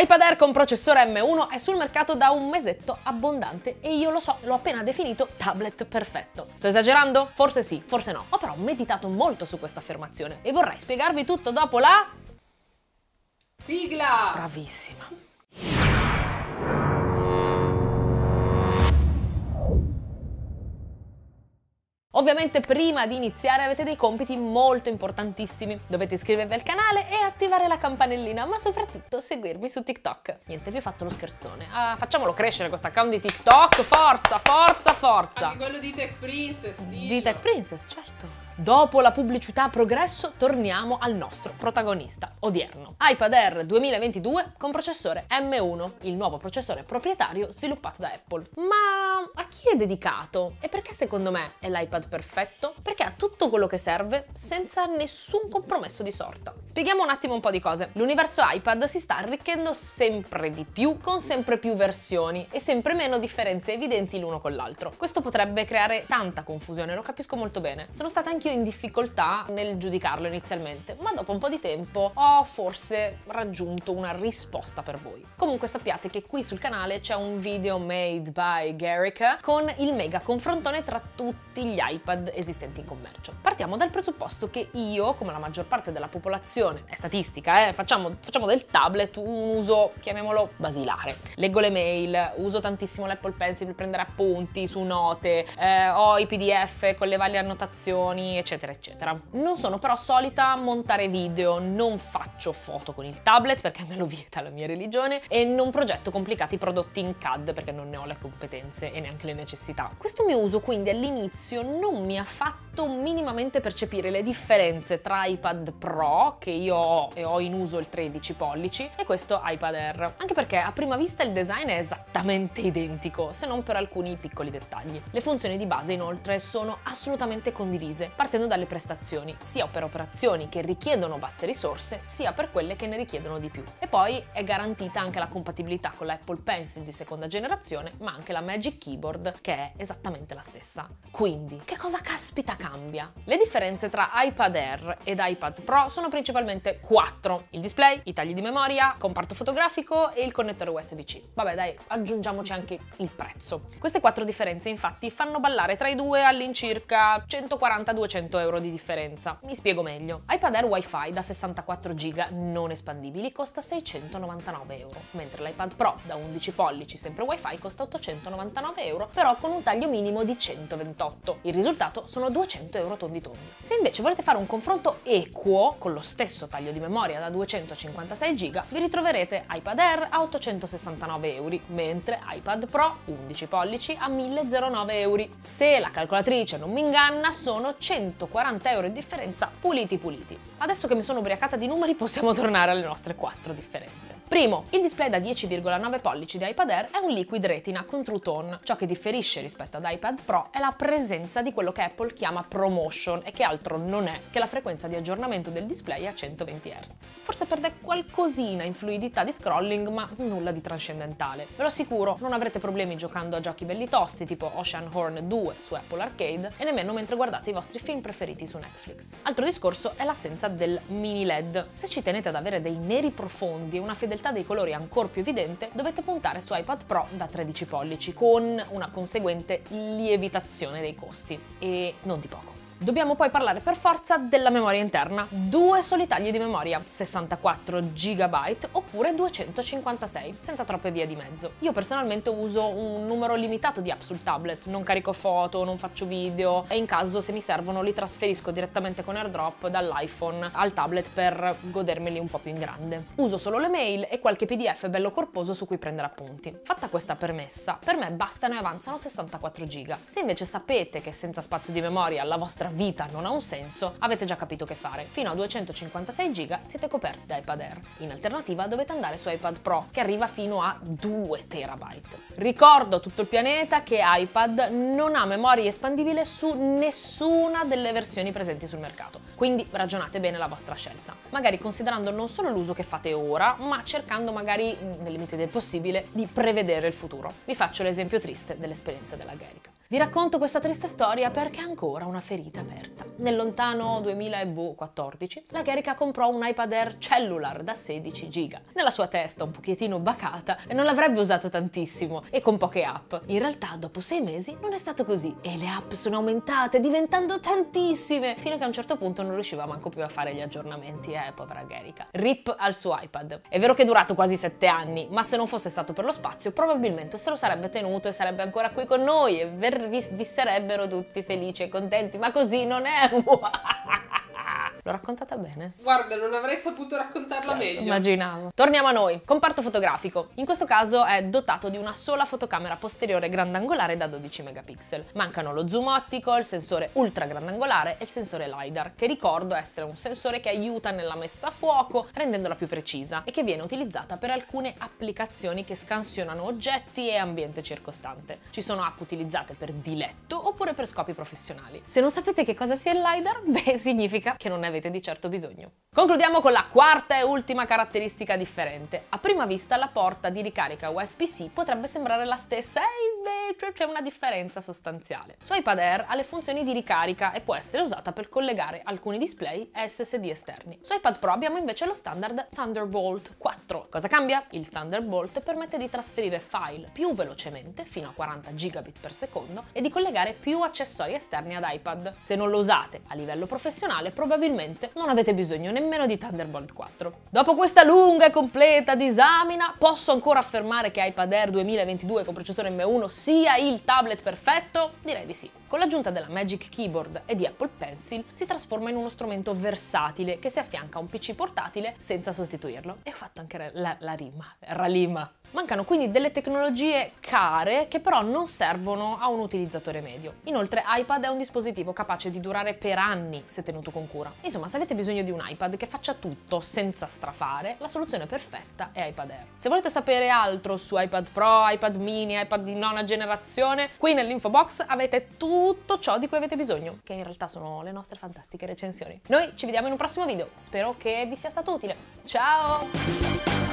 iPad Air con processore M1 è sul mercato da un mesetto abbondante e io lo so, l'ho appena definito tablet perfetto. Sto esagerando? Forse sì, forse no. Ho però meditato molto su questa affermazione e vorrei spiegarvi tutto dopo la... Sigla! Bravissima. Ovviamente prima di iniziare avete dei compiti molto importantissimi. Dovete iscrivervi al canale e attivare la campanellina, ma soprattutto seguirmi su TikTok. Niente, vi ho fatto lo scherzone. Ah, facciamolo crescere questo account di TikTok, forza, forza, forza! Anche quello di Tech Princess, dillo. Di Tech Princess, certo. Dopo la pubblicità a progresso, torniamo al nostro protagonista odierno. iPad Air 2022 con processore M1, il nuovo processore proprietario sviluppato da Apple. Ma a chi è dedicato? E perché secondo me è l'iPad perfetto? Perché ha tutto quello che serve senza nessun compromesso di sorta. Spieghiamo un attimo un po' di cose. L'universo iPad si sta arricchendo sempre di più, con sempre più versioni e sempre meno differenze evidenti l'uno con l'altro. Questo potrebbe creare tanta confusione, lo capisco molto bene. Sono stata anche in difficoltà nel giudicarlo inizialmente, ma dopo un po' di tempo ho forse raggiunto una risposta per voi. Comunque sappiate che qui sul canale c'è un video made by Garrica con il mega confrontone tra tutti gli iPad esistenti in commercio. Partiamo dal presupposto che io, come la maggior parte della popolazione, è statistica, eh, facciamo, facciamo del tablet un uso, chiamiamolo basilare. Leggo le mail, uso tantissimo l'Apple Pencil per prendere appunti su note, eh, ho i PDF con le varie annotazioni, eccetera, eccetera. Non sono però solita montare video, non faccio foto con il tablet perché me lo vieta la mia religione e non progetto complicati prodotti in CAD perché non ne ho le competenze e neanche le necessità. Questo mio uso quindi all'inizio non mi ha fatto minimamente percepire le differenze tra iPad Pro, che io ho e ho in uso il 13 pollici, e questo iPad Air. Anche perché a prima vista il design è esattamente identico, se non per alcuni piccoli dettagli. Le funzioni di base inoltre sono assolutamente condivise, partendo dalle prestazioni, sia per operazioni che richiedono basse risorse, sia per quelle che ne richiedono di più. E poi è garantita anche la compatibilità con l'Apple Pencil di seconda generazione, ma anche la Magic Keyboard, che è esattamente la stessa. Quindi, che cosa caspita cambia? Le differenze tra iPad Air ed iPad Pro sono principalmente quattro. Il display, i tagli di memoria, comparto fotografico e il connettore USB-C. Vabbè dai, aggiungiamoci anche il prezzo. Queste quattro differenze infatti fanno ballare tra i due all'incirca 140-200 200 euro di differenza. Mi spiego meglio. iPad Air Wi-Fi da 64 GB non espandibili costa 699 euro, mentre l'iPad Pro da 11 pollici sempre Wi-Fi costa 899 euro, però con un taglio minimo di 128. Il risultato sono 200 euro tondi tondi. Se invece volete fare un confronto equo con lo stesso taglio di memoria da 256 GB, vi ritroverete iPad Air a 869 euro, mentre iPad Pro 11 pollici a 1009 euro. Se la calcolatrice non mi inganna, sono 100 140 euro di differenza puliti puliti. Adesso che mi sono ubriacata di numeri possiamo tornare alle nostre quattro differenze. Primo, il display da 10,9 pollici di iPad Air è un Liquid Retina con True Tone. Ciò che differisce rispetto ad iPad Pro è la presenza di quello che Apple chiama ProMotion e che altro non è che la frequenza di aggiornamento del display a 120 Hz. Forse perde qualcosina in fluidità di scrolling, ma nulla di trascendentale. Ve lo assicuro, non avrete problemi giocando a giochi belli tosti tipo Ocean Horn 2 su Apple Arcade e nemmeno mentre guardate i vostri film preferiti su Netflix. Altro discorso è l'assenza del mini LED. Se ci tenete ad avere dei neri profondi e una fedeltà dei colori ancora più evidente, dovete puntare su iPad Pro da 13 pollici, con una conseguente lievitazione dei costi, e non di poco. Dobbiamo poi parlare per forza della memoria interna. Due soli tagli di memoria, 64 GB oppure 256, senza troppe vie di mezzo. Io personalmente uso un numero limitato di app sul tablet, non carico foto, non faccio video e in caso se mi servono li trasferisco direttamente con AirDrop dall'iPhone al tablet per godermeli un po' più in grande. Uso solo le mail e qualche PDF bello corposo su cui prendere appunti. Fatta questa permessa, per me bastano e avanzano 64 GB. Se invece sapete che senza spazio di memoria la vostra vostra vita non ha un senso, avete già capito che fare. Fino a 256 GB siete coperti da iPad Air. In alternativa dovete andare su iPad Pro, che arriva fino a 2 TB. Ricordo a tutto il pianeta che iPad non ha memoria espandibile su nessuna delle versioni presenti sul mercato, quindi ragionate bene la vostra scelta. Magari considerando non solo l'uso che fate ora, ma cercando magari, nel limite del possibile, di prevedere il futuro. Vi faccio l'esempio triste dell'esperienza della Gerica. Vi racconto questa triste storia perché è ancora una ferita aperta. Nel lontano 2014 la Gerica comprò un iPad Air cellular da 16 giga. Nella sua testa un pochettino bacata non l'avrebbe usato tantissimo e con poche app. In realtà dopo sei mesi non è stato così e le app sono aumentate diventando tantissime fino che a un certo punto non riusciva manco più a fare gli aggiornamenti, eh povera Gerica. Rip al suo iPad. È vero che è durato quasi 7 anni, ma se non fosse stato per lo spazio probabilmente se lo sarebbe tenuto e sarebbe ancora qui con noi e vi, visserebbero tutti felici e contenti, ma così non è. L'ho raccontata bene? Guarda, non avrei saputo raccontarla certo, meglio. Immaginavo. Torniamo a noi. Comparto fotografico. In questo caso è dotato di una sola fotocamera posteriore grandangolare da 12 megapixel. Mancano lo zoom ottico, il sensore ultra grandangolare e il sensore LiDAR, che ricordo essere un sensore che aiuta nella messa a fuoco, rendendola più precisa e che viene utilizzata per alcune applicazioni che scansionano oggetti e ambiente circostante. Ci sono app utilizzate per diletto oppure per scopi professionali. Se non sapete che cosa sia il LiDAR, beh, significa che non ne avete avete di certo bisogno. Concludiamo con la quarta e ultima caratteristica differente. A prima vista la porta di ricarica USB-C potrebbe sembrare la stessa e invece c'è una differenza sostanziale. Su iPad Air ha le funzioni di ricarica e può essere usata per collegare alcuni display SSD esterni. Su iPad Pro abbiamo invece lo standard Thunderbolt 4. Cosa cambia? Il Thunderbolt permette di trasferire file più velocemente, fino a 40 gigabit per secondo, e di collegare più accessori esterni ad iPad. Se non lo usate a livello professionale, probabilmente non avete bisogno nemmeno di Thunderbolt 4. Dopo questa lunga e completa disamina, posso ancora affermare che iPad Air 2022 con processore M1 sia il tablet perfetto? Direi di sì. Con l'aggiunta della Magic Keyboard e di Apple Pencil si trasforma in uno strumento versatile che si affianca a un PC portatile senza sostituirlo. E ho fatto anche la, la rima, ralima. Mancano quindi delle tecnologie care che però non servono a un utilizzatore medio. Inoltre iPad è un dispositivo capace di durare per anni se tenuto con cura. Insomma, se avete bisogno di un iPad che faccia tutto senza strafare, la soluzione perfetta è iPad Air. Se volete sapere altro su iPad Pro, iPad mini, iPad di nona generazione, qui nell'info box avete tutto ciò di cui avete bisogno, che in realtà sono le nostre fantastiche recensioni. Noi ci vediamo in un prossimo video, spero che vi sia stato utile. Ciao!